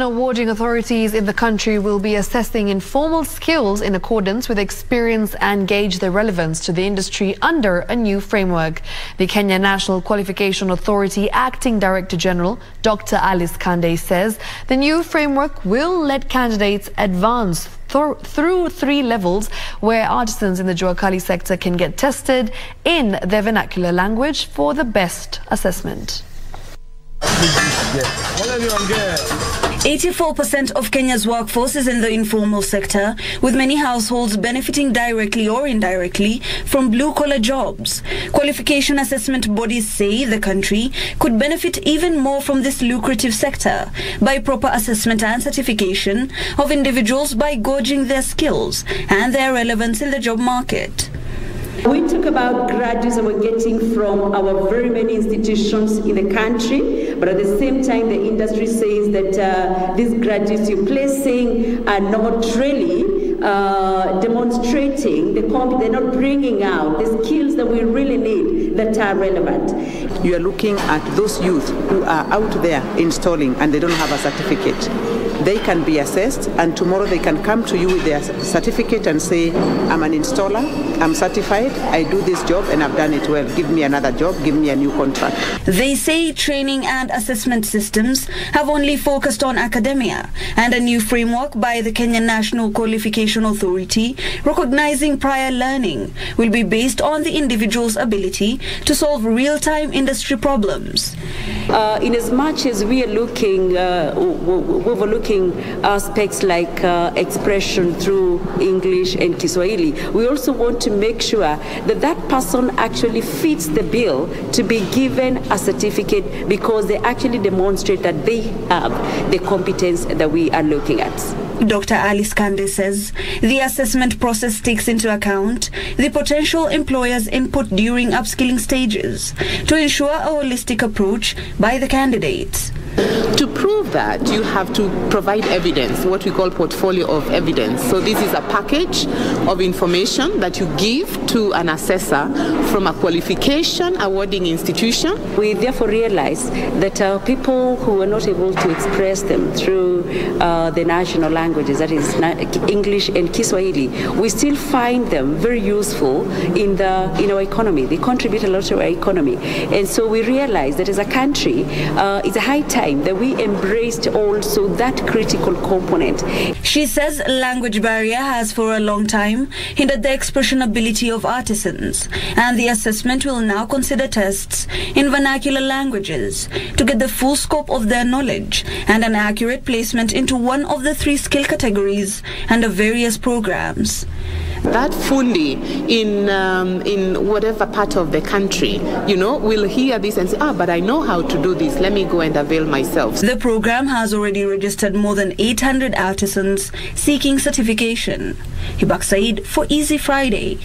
and awarding authorities in the country will be assessing informal skills in accordance with experience and gauge their relevance to the industry under a new framework. The Kenya National Qualification Authority Acting Director General, Dr. Alice Kande, says the new framework will let candidates advance th through three levels where artisans in the Juakali sector can get tested in their vernacular language for the best assessment. 84% of Kenya's workforce is in the informal sector, with many households benefiting directly or indirectly from blue collar jobs. Qualification assessment bodies say the country could benefit even more from this lucrative sector by proper assessment and certification of individuals by gauging their skills and their relevance in the job market. We talk about graduates that we're getting from our very many institutions in the country, but at the same time, the industry says that uh, these graduates you're placing are not really uh, demonstrating the comp- they're not bringing out the skills that we really need that are relevant. You are looking at those youth who are out there installing and they don't have a certificate they can be assessed and tomorrow they can come to you with their certificate and say, I'm an installer, I'm certified, I do this job and I've done it well. Give me another job, give me a new contract. They say training and assessment systems have only focused on academia and a new framework by the Kenyan National Qualification Authority recognizing prior learning will be based on the individual's ability to solve real-time industry problems. Uh, in as much as we are looking, uh, overlooking aspects like uh, expression through English and Kiswahili, we also want to make sure that that person actually fits the bill to be given a certificate because they actually demonstrate that they have the competence that we are looking at. Dr. Alice Kande says the assessment process takes into account the potential employer's input during upskilling stages to ensure a holistic approach by the candidates. To prove that, you have to provide evidence, what we call portfolio of evidence. So this is a package of information that you give to an assessor from a qualification awarding institution. We therefore realize that uh, people who are not able to express them through uh, the national languages, that is English and Kiswahili, we still find them very useful in the in our economy. They contribute a lot to our economy, and so we realize that as a country, uh, it's a high time that we embraced also that critical component. She says language barrier has for a long time hindered the expression ability of artisans, and the assessment will now consider tests in vernacular languages to get the full scope of their knowledge and an accurate placement into one of the three skill categories under various programs that fully in um, in whatever part of the country, you know, will hear this and say, ah, but I know how to do this. Let me go and avail myself. The program has already registered more than 800 artisans seeking certification. Hibak Said for Easy Friday.